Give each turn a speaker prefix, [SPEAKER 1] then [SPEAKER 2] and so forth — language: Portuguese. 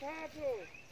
[SPEAKER 1] Pablo!